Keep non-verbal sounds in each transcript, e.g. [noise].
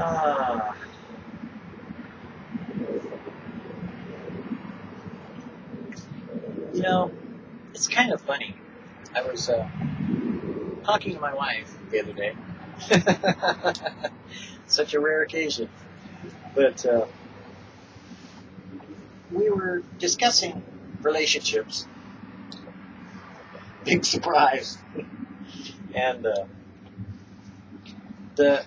Ah. you know, it's kind of funny. I was uh, talking to my wife the other day. [laughs] Such a rare occasion. But uh, we were discussing relationships. Big surprise. [laughs] and uh, the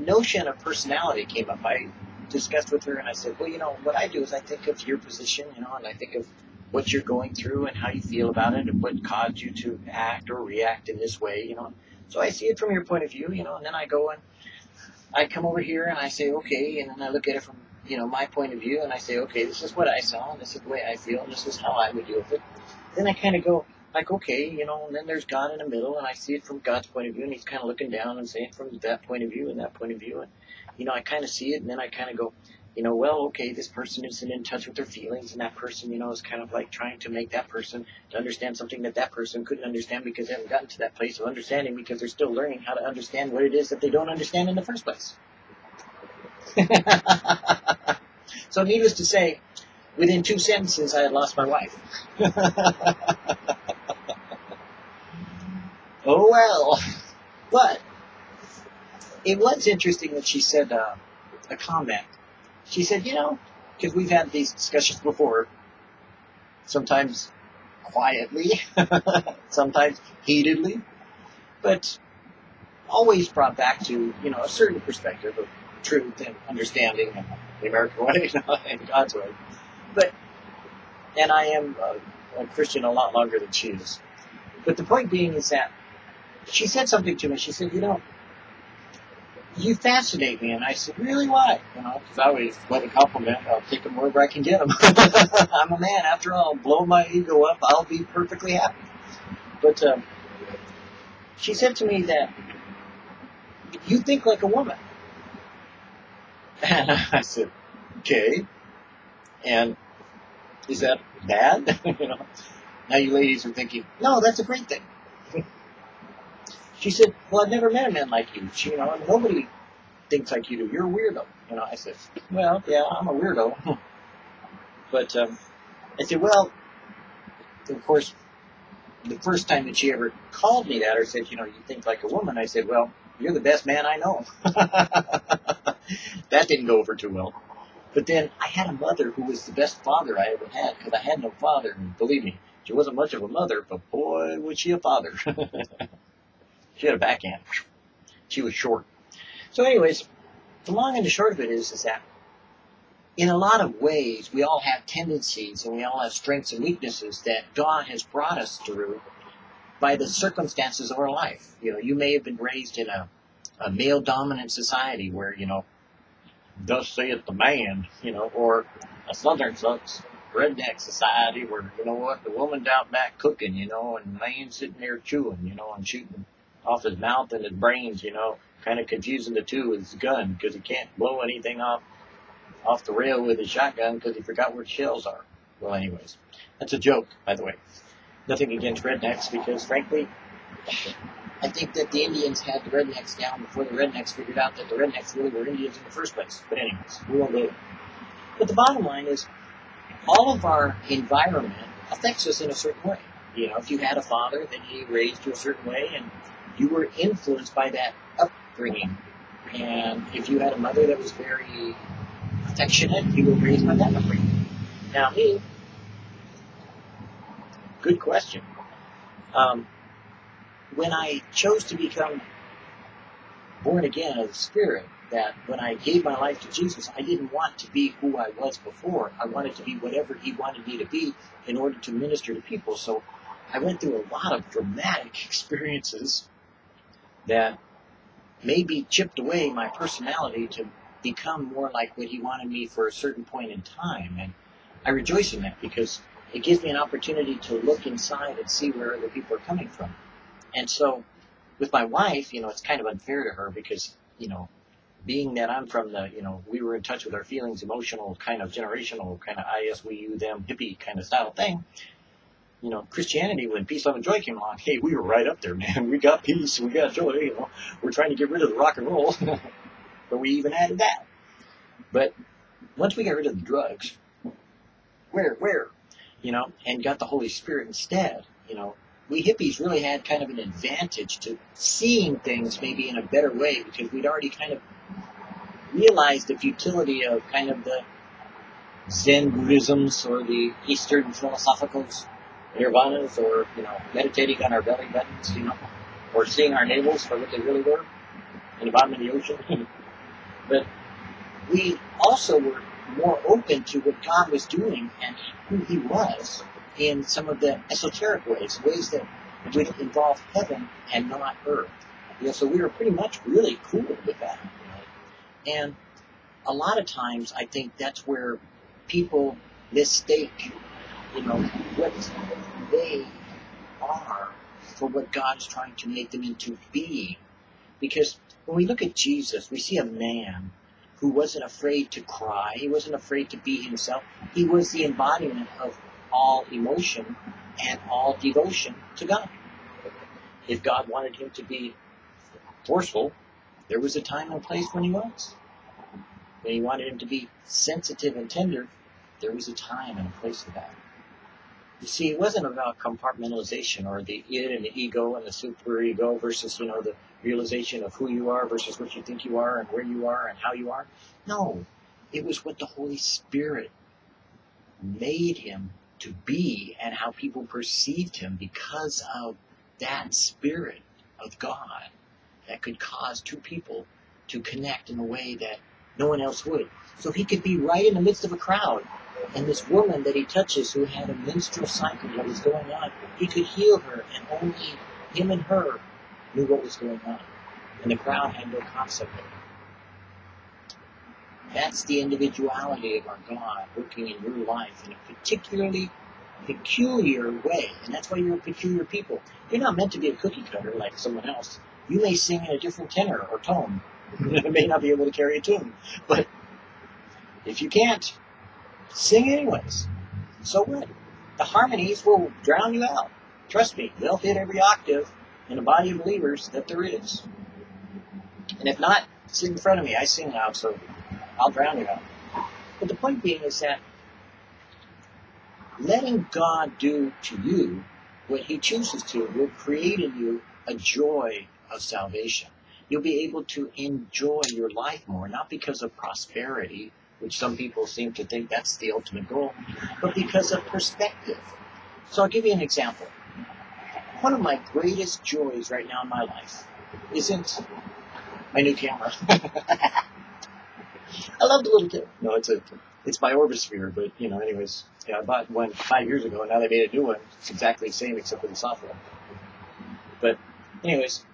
notion of personality came up. I discussed with her and I said, well, you know, what I do is I think of your position, you know, and I think of what you're going through and how you feel about it and what caused you to act or react in this way, you know. So I see it from your point of view, you know, and then I go and I come over here and I say, okay, and then I look at it from, you know, my point of view and I say, okay, this is what I saw and this is the way I feel and this is how I would deal with it. Then I kind of go, like, okay, you know, and then there's God in the middle and I see it from God's point of view and he's kind of looking down and saying from that point of view and that point of view. And, you know, I kind of see it and then I kind of go, you know, well, okay, this person isn't in touch with their feelings, and that person, you know, is kind of like trying to make that person to understand something that that person couldn't understand because they haven't gotten to that place of understanding because they're still learning how to understand what it is that they don't understand in the first place. [laughs] so, needless to say, within two sentences, I had lost my wife. [laughs] oh well, but it was interesting that she said uh, a comment she said, you know, because we've had these discussions before, sometimes quietly, [laughs] sometimes heatedly, but always brought back to, you know, a certain perspective of truth and understanding and the American [laughs] way and God's way. But, and I am a, a Christian a lot longer than she is. But the point being is that she said something to me. She said, you know, you fascinate me. And I said, really, why? You know, because I always love a compliment. I'll take them wherever I can get them. [laughs] I'm a man. After all, I'll blow my ego up. I'll be perfectly happy. But um, she said to me that you think like a woman. And [laughs] I said, okay. And is that bad? [laughs] you know, now you ladies are thinking, no, that's a great thing. She said, "Well, I've never met a man like you. She, you know, nobody thinks like you do. You're a weirdo." You know, I said, "Well, yeah, I'm a weirdo." [laughs] but um, I said, "Well, of course, the first time that she ever called me that or said, you know, you think like a woman,' I said, "Well, you're the best man I know." [laughs] that didn't go over too well. But then I had a mother who was the best father I ever had because I had no father. And believe me, she wasn't much of a mother, but boy, was she a father. [laughs] She had a backhand. She was short. So anyways, the long and the short of it is, is that in a lot of ways, we all have tendencies and we all have strengths and weaknesses that God has brought us through by the circumstances of our life. You know, you may have been raised in a, a male dominant society where, you know, thus saith the man, you know, or a southern sucks redneck society where, you know what, the woman's out back cooking, you know, and the man's sitting there chewing, you know, and shooting off his mouth and his brains, you know, kind of confusing the two with his gun because he can't blow anything off off the rail with his shotgun because he forgot where shells are. Well, anyways, that's a joke, by the way. Nothing against rednecks because, frankly, I think that the Indians had the rednecks down before the rednecks figured out that the rednecks really were Indians in the first place. But anyways, we won't go there. But the bottom line is, all of our environment affects us in a certain way. You know, if you had a father, then he raised you a certain way, and you were influenced by that upbringing. And if you had a mother that was very affectionate, you were raised by that upbringing. Now, me, good question. Um, when I chose to become born again of the Spirit, that when I gave my life to Jesus, I didn't want to be who I was before. I wanted to be whatever He wanted me to be in order to minister to people. So I went through a lot of dramatic [laughs] experiences that maybe chipped away my personality to become more like what he wanted me for a certain point in time. And I rejoice in that because it gives me an opportunity to look inside and see where other people are coming from. And so with my wife, you know, it's kind of unfair to her because, you know, being that I'm from the, you know, we were in touch with our feelings, emotional, kind of generational, kind of IS, we, you, them, hippie kind of style thing you know, Christianity, when peace, love, and joy came along, hey, we were right up there, [laughs] man. We got peace, we got joy, you know. We're trying to get rid of the rock and roll. [laughs] but we even added that. But once we got rid of the drugs, where, where, you know, and got the Holy Spirit instead, you know, we hippies really had kind of an advantage to seeing things maybe in a better way because we'd already kind of realized the futility of kind of the Zen Buddhisms or the Eastern philosophicals, nirvanas, or, you know, meditating on our belly buttons, you know, or seeing our navels for what they really were in the bottom of the ocean. but we also were more open to what God was doing and who He was in some of the esoteric ways, ways that would involve heaven and not earth. You know, so we were pretty much really cool with that. And a lot of times, I think that's where people mistake, you know, what they are for what God is trying to make them into being. Because when we look at Jesus, we see a man who wasn't afraid to cry. He wasn't afraid to be himself. He was the embodiment of all emotion and all devotion to God. If God wanted him to be forceful, there was a time and place when he was. When he wanted him to be sensitive and tender, there was a time and a place for that. You see, it wasn't about compartmentalization or the id and the ego and the superego versus, you know, the realization of who you are versus what you think you are and where you are and how you are. No, it was what the Holy Spirit made him to be and how people perceived him because of that spirit of God that could cause two people to connect in a way that no one else would. So he could be right in the midst of a crowd, and this woman that he touches who had a menstrual cycle that was going on, he could heal her, and only him and her knew what was going on. And the crowd had no concept of it. That's the individuality of our God working in your life in a particularly peculiar way. And that's why you're a peculiar people. You're not meant to be a cookie cutter like someone else. You may sing in a different tenor or tone. [laughs] you may not be able to carry a tune. But if you can't, sing anyways. So what? The harmonies will drown you out. Trust me, they'll hit every octave in a body of believers that there is. And if not, sit in front of me. I sing loud, so I'll drown you out. But the point being is that letting God do to you what He chooses to will create in you a joy of salvation. You'll be able to enjoy your life more, not because of prosperity, which some people seem to think that's the ultimate goal, but because of perspective. So I'll give you an example. One of my greatest joys right now in my life isn't my new camera. [laughs] I love the little camera. No, it's a it's my Orbisphere, but you know, anyways, yeah, I bought one five years ago, and now they made a new one. It's exactly the same except for the software. But, anyways,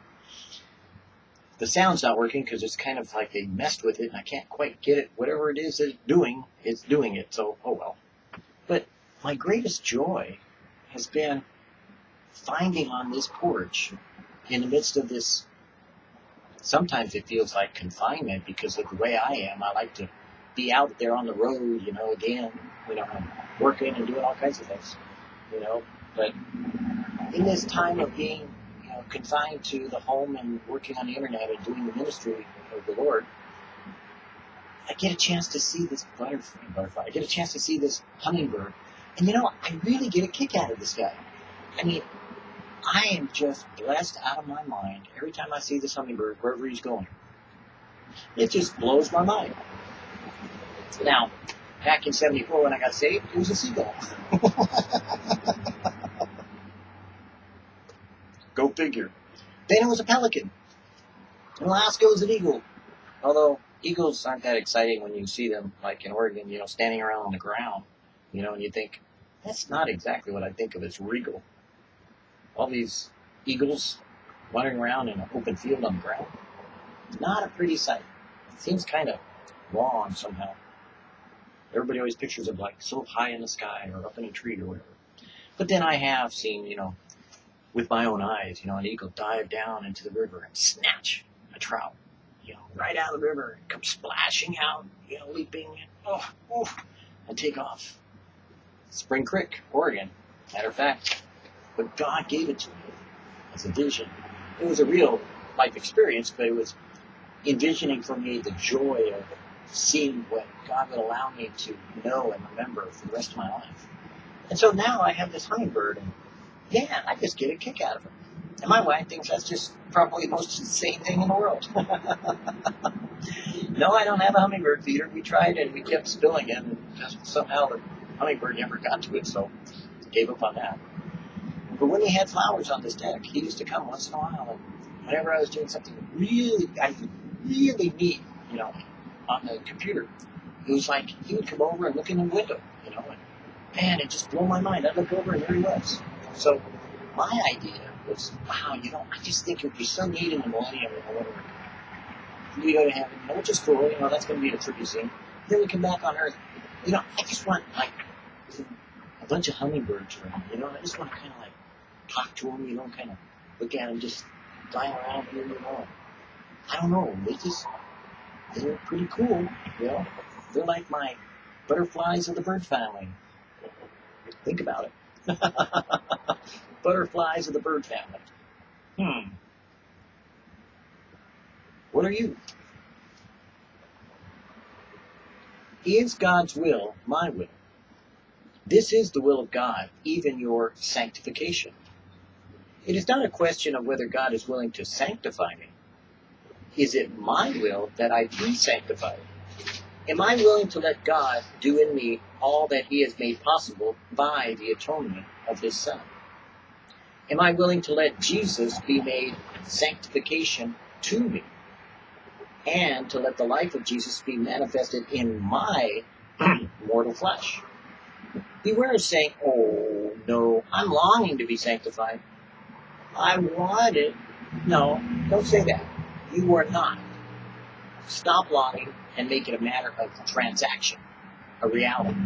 the sound's not working because it's kind of like they messed with it, and I can't quite get it. Whatever it is it's doing, it's doing it. So, oh well. But my greatest joy has been finding on this porch, in the midst of this. Sometimes it feels like confinement because of the way I am. I like to be out there on the road, you know, again, you know, I'm working and doing all kinds of things, you know. But in this time of being, confined to the home and working on the internet and doing the ministry of the Lord, I get a chance to see this butterfly, butterfly. I get a chance to see this hummingbird. And you know, I really get a kick out of this guy. I mean, I am just blessed out of my mind every time I see this hummingbird, wherever he's going. It just blows my mind. Now, back in 74 when I got saved, it was a seagull. [laughs] Figure. Then it was a pelican. In Alaska, was an eagle. Although eagles aren't that exciting when you see them, like in Oregon, you know, standing around on the ground, you know, and you think, that's not exactly what I think of as regal. All these eagles wandering around in an open field on the ground. Not a pretty sight. It seems kind of wrong somehow. Everybody always pictures it like so high in the sky or up in a tree or whatever. But then I have seen, you know, with my own eyes, you know, an eagle dive down into the river and snatch a trout, you know, right out of the river and come splashing out, you know, leaping, oh, oh, and take off. Spring Creek, Oregon, matter of fact. But God gave it to me as a vision. It was a real life experience, but it was envisioning for me the joy of seeing what God would allow me to know and remember for the rest of my life. And so now I have this hummingbird, and yeah, I just get a kick out of it. And my wife thinks that's just probably the most insane thing in the world. [laughs] no, I don't have a hummingbird feeder. We tried and we kept spilling it, and somehow the hummingbird never got to it, so gave up on that. But when he had flowers on this deck, he used to come once in a while, and whenever I was doing something really, I really neat, you know, on the computer, it was like he would come over and look in the window, you know, and man, it just blew my mind. I'd look over and there he was. So my idea was, wow, you know, I just think would be so neat in the millennium or whatever. We go to heaven, you know, which is cool, you know, that's going to be the tricky scene. Then we come back on Earth. You know, I just want, like, a bunch of hummingbirds around, you know, I just want to kind of, like, talk to them, you know, kind of look at them just flying around here, you know. I don't know, they just, they're pretty cool, you know. They're like my butterflies of the bird family. Think about it. [laughs] butterflies of the bird family. Hmm. What are you? Is God's will my will? This is the will of God, even your sanctification. It is not a question of whether God is willing to sanctify me. Is it my will that I be sanctified? Am I willing to let God do in me all that He has made possible by the atonement of His Son? Am I willing to let Jesus be made sanctification to me? And to let the life of Jesus be manifested in my [clears throat] mortal flesh? Beware of saying, Oh, no, I'm longing to be sanctified. I want it. No, don't say that. You are not. Stop longing and make it a matter of transaction, a reality.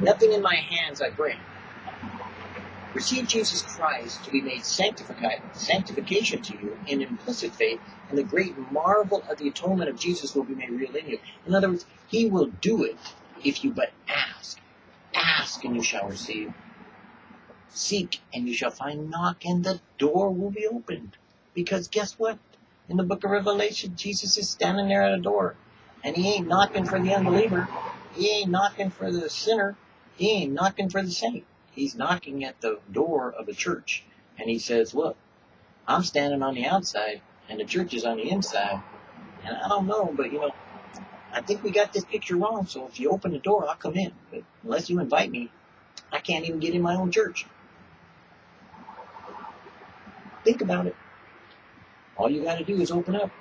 Nothing in my hands I bring. Receive Jesus Christ to be made sanctification to you in implicit faith, and the great marvel of the atonement of Jesus will be made real in you. In other words, He will do it if you but ask. Ask and you shall receive. Seek and you shall find. Knock and the door will be opened. Because guess what? In the book of Revelation, Jesus is standing there at a door. And he ain't knocking for the unbeliever. He ain't knocking for the sinner. He ain't knocking for the saint. He's knocking at the door of a church. And he says, look, I'm standing on the outside and the church is on the inside. And I don't know, but you know, I think we got this picture wrong. So if you open the door, I'll come in. But unless you invite me, I can't even get in my own church. Think about it. All you got to do is open up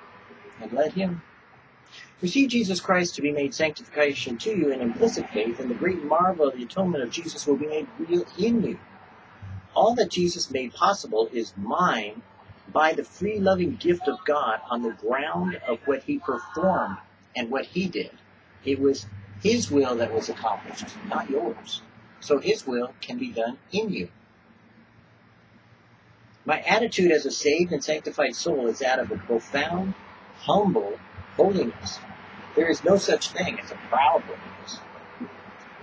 and let Him Receive Jesus Christ to be made sanctification to you in implicit faith, and the great marvel of the atonement of Jesus will be made real in you. All that Jesus made possible is mine by the free loving gift of God on the ground of what he performed and what he did. It was his will that was accomplished, not yours. So his will can be done in you. My attitude as a saved and sanctified soul is that of a profound, humble holiness. There is no such thing as a proud holiness.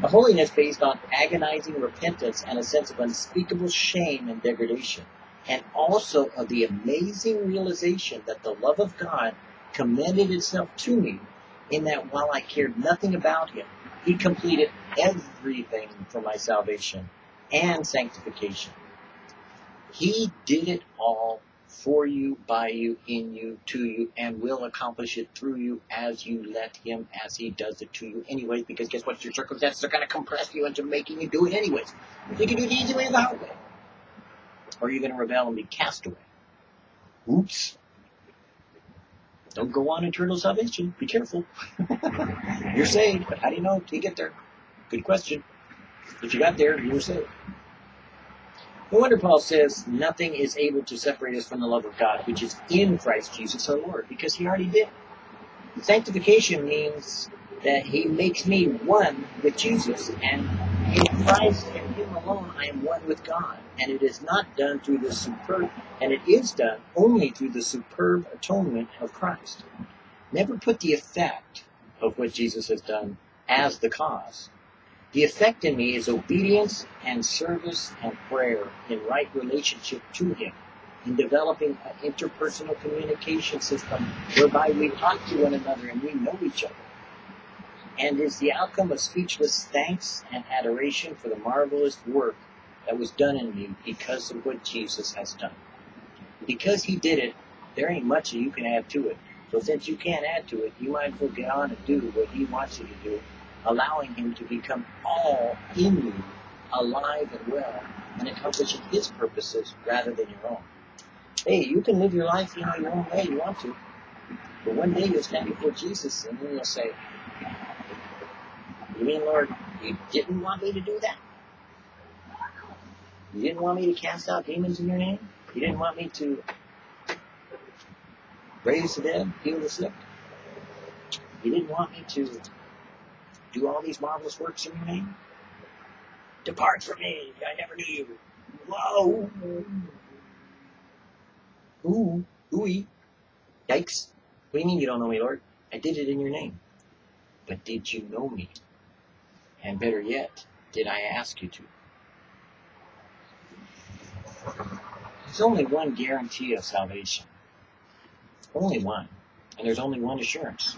A holiness based on agonizing repentance and a sense of unspeakable shame and degradation, and also of the amazing realization that the love of God commended itself to me in that while I cared nothing about Him, He completed everything for my salvation and sanctification. He did it all for you, by you, in you, to you, and will accomplish it through you as you let Him, as He does it to you anyways, because guess what? Your circumstances are going to compress you into making you do it anyways. You can do the easy way or the hard way. Or you're going to rebel and be cast away. Oops. Don't go on eternal salvation. Be careful. [laughs] you're saved, but how do you know till you get there? Good question. If you got there, you were saved. No wonder Paul says nothing is able to separate us from the love of God, which is in Christ Jesus our Lord, because he already did. Sanctification means that he makes me one with Jesus, and in Christ and him alone I am one with God. And it is not done through the superb, and it is done only through the superb atonement of Christ. Never put the effect of what Jesus has done as the cause. The effect in me is obedience and service and prayer in right relationship to Him. in developing an interpersonal communication system whereby we talk to one another and we know each other. And is the outcome of speechless thanks and adoration for the marvelous work that was done in me because of what Jesus has done. Because he did it, there ain't much that you can add to it. So since you can't add to it, you might as well get on and do what he wants you to do, allowing him to become all in you, alive and well, and accomplishing his purposes rather than your own. Hey, you can live your life, you know, your own way you want to. But one day you'll stand before Jesus and then you'll say, You mean, Lord, you didn't want me to do that? You didn't want me to cast out demons in your name? You didn't want me to raise the dead, heal the sick? You didn't want me to do all these marvelous works in your name? Depart from me, I never knew you. Whoa! Ooh, ooey. Yikes. What do you mean you don't know me, Lord? I did it in your name. But did you know me? And better yet, did I ask you to? There's only one guarantee of salvation. Only one. And there's only one assurance.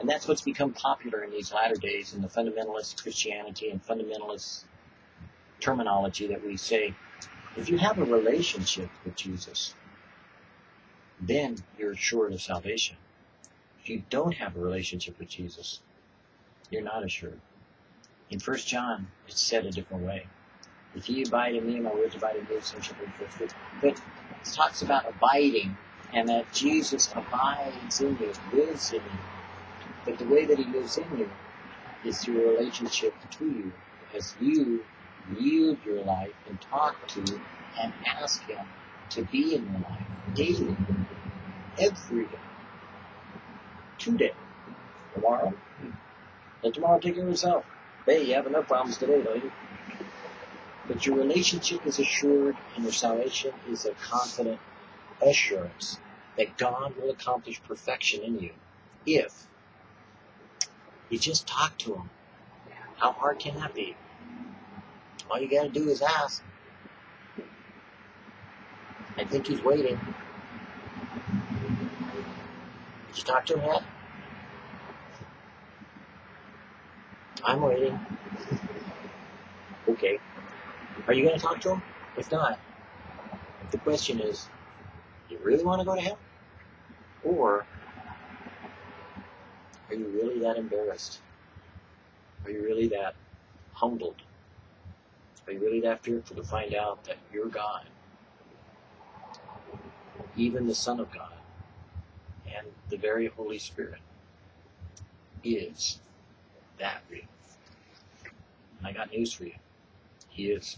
And that's what's become popular in these latter days in the fundamentalist Christianity and fundamentalist terminology that we say, if you have a relationship with Jesus, then you're assured of salvation. If you don't have a relationship with Jesus, you're not assured. In 1 John, it's said a different way. If ye abide in me my words abide in you, so shall be. But it talks about abiding and that Jesus abides in you, lives in you. But the way that he lives in you is through a relationship to you as you yield your life and talk to and ask him to be in your life daily, every day, today, tomorrow. Let tomorrow take care of yourself. Hey, you have enough problems today, don't you? But your relationship is assured and your salvation is a confident assurance that God will accomplish perfection in you if you just talk to Him. How hard can that be? All you got to do is ask. I think He's waiting. Did you talk to Him yet? I'm waiting. Okay. Are you to talk to him? If not, the question is, you really want to go to hell? Or are you really that embarrassed? Are you really that humbled? Are you really that fearful to find out that your God, even the Son of God, and the very Holy Spirit, is that real? I got news for you. He is.